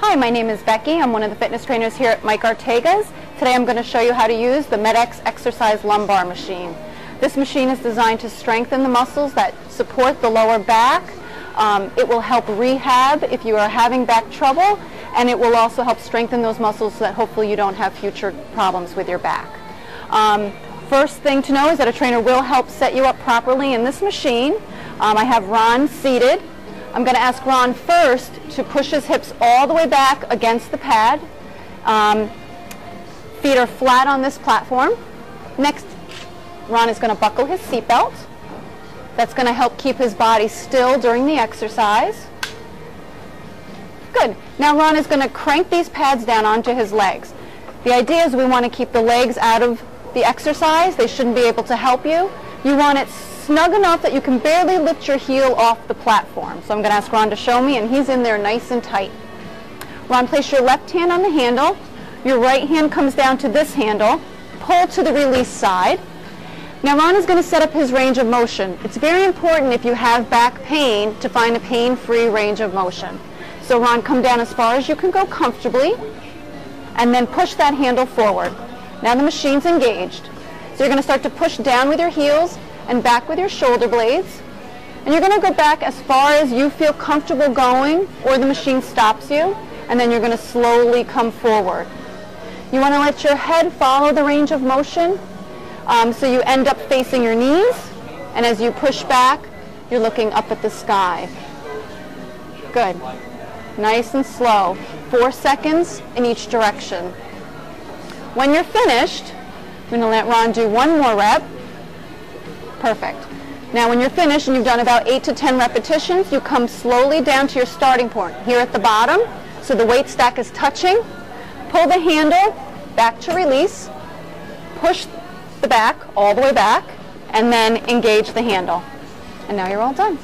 Hi, my name is Becky. I'm one of the fitness trainers here at Mike Arteaga's. Today I'm going to show you how to use the MedX Exercise Lumbar Machine. This machine is designed to strengthen the muscles that support the lower back. Um, it will help rehab if you are having back trouble, and it will also help strengthen those muscles so that hopefully you don't have future problems with your back. Um, first thing to know is that a trainer will help set you up properly in this machine. Um, I have Ronn seated. I'm going to ask Ronn first to push his hips all the way back against the pad. Um, feet are flat on this platform. Next, Ronn is going to buckle his seatbelt. That's going to help keep his body still during the exercise. Good. Now Ronn is going to crank these pads down onto his legs. The idea is we want to keep the legs out of the exercise. They shouldn't be able to help you. You want it snug enough that you can barely lift your heel off the platform. So I'm going to ask Ronn to show me, and he's in there nice and tight. Ronn, place your left hand on the handle. Your right hand comes down to this handle. Pull to the release side. Now Ronn is going to set up his range of motion. It's very important if you have back pain to find a pain-free range of motion. So Ronn, come down as far as you can go comfortably, and then push that handle forward. Now the machine's engaged. So you're going to start to push down with your heels and back with your shoulder blades. And you're going to go back as far as you feel comfortable going or the machine stops you. And then you're going to slowly come forward. You want to let your head follow the range of motion. Um, so you end up facing your knees. And as you push back, you're looking up at the sky. Good. Nice and slow. Four seconds in each direction. When you're finished, I'm going to let Ronn do one more rep. Perfect. Now when you're finished and you've done about 8 to 10 repetitions, you come slowly down to your starting point here at the bottom. So the weight stack is touching. Pull the handle back to release. Push the back all the way back and then engage the handle. And now you're all done.